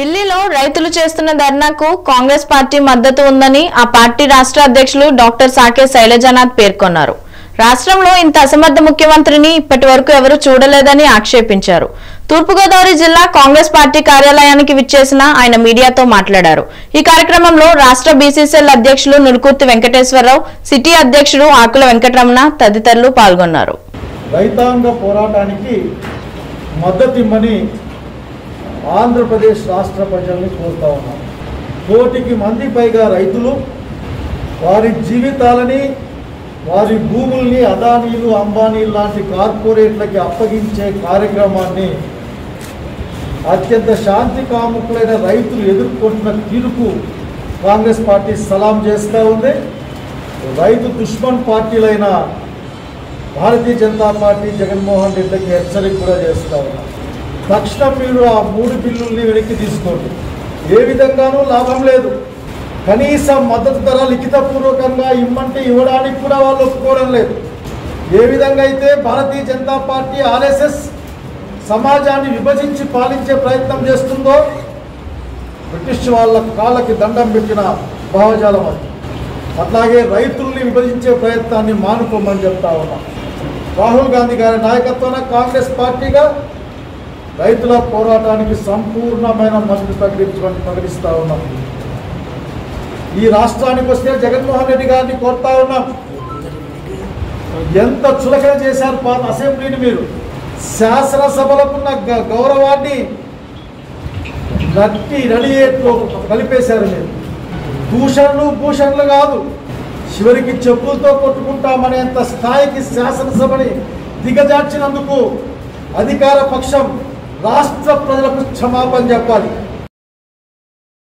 ఢిల్లీలో రైతులు చేస్తున్న ధర్నాకు కాంగ్రెస్ పార్టీ మద్దతు ఉందని ఆ పార్టీ రాష్ట్ర అధ్యక్షులు డాక్టర్ సాకే శైలజనాథ్ పేర్కొన్నారు. రాష్ట్రంలో ఇంత అసమర్థ ముఖ్యమంత్రిని ఇప్పటి వరకు ఎవరూ చూడలేదని ఆక్షేపించారు. తూర్పుగోదావరి జిల్లా కాంగ్రెస్ పార్టీ కార్యాలయానికి విచ్చేసిన ఆయన మీడియాతో మాట్లాడారు. ఈ కార్యక్రమంలో రాష్ట్ర బీసీసీఎల్ అధ్యక్షులు నురుకుర్తి వెంకటేశ్వరరావు సిటీ అధ్యక్షుడు ఆకుల వెంకటరమణ తదితరులు పాల్గొన్నారు. రైతాంగ పోరాటానికి మద్దతిమ్మని ఆంధ్రప్రదేశ్ రాష్ట్ర ప్రజల్ని కోరుతా ఉన్నాం. కోటికి మంది పైగా రైతులు వారి జీవితాలని వారి భూముల్ని అదానీలు అంబానీలు లాంటి కార్పొరేట్లకి అప్పగించే కార్యక్రమాన్ని అత్యంత శాంతి కాముకులైన రైతులు ఎదుర్కొంటున్న తీరుకు కాంగ్రెస్ పార్టీ సలాం చేస్తూ ఉంది. రైతు దుష్మన్ పార్టీలైన భారతీయ జనతా పార్టీ జగన్మోహన్ రెడ్డికి హెచ్చరిక కూడా చేస్తూ ఉన్నారు తక్షణం మీరు ఆ మూడు బిల్లుల్ని వెనక్కి తీసుకోండి. ఏ విధంగానూ లాభం లేదు. కనీసం మద్దతు ధర లిఖితపూర్వకంగా ఇమ్మంటే ఇవ్వడానికి కూడా వాళ్ళు ఒప్పుకోవడం లేదు. ఏ విధంగా అయితే భారతీయ జనతా పార్టీ ఆర్ఎస్ఎస్ సమాజాన్ని విభజించి పాలించే ప్రయత్నం చేస్తుందో బ్రిటిష్ వాళ్ళ కాళ్ళకి దండం పెట్టిన భావజాలం అది. అట్లాగే రైతుల్ని విభజించే ప్రయత్నాన్ని మానుకోమని చెప్తా ఉన్నాం. రాహుల్ గాంధీ గారి నాయకత్వాన కాంగ్రెస్ పార్టీగా రైతుల పోరాటానికి సంపూర్ణమైన మద్దతు ప్రకటించమని ప్రకటిస్తూ ఉన్నాం. ఈ రాష్ట్రానికి వస్తే జగన్మోహన్ రెడ్డి గారిని కోరుతా ఉన్నాం. ఎంత చులకన చేశారు పాత అసెంబ్లీని మీరు. శాసనసభలకున్న గ- గౌరవాన్ని నట్టి నడియేట్లో కలిపేశారు మీరు. దూషణలు భూషణలు కాదు చివరికి చెప్పులతో కొట్టుకుంటామనేంత స్థాయికి శాసనసభని దిగజార్చినందుకు అధికార పక్షం రాష్ట్ర ప్రజలకు క్షమాపణ చెప్పాలి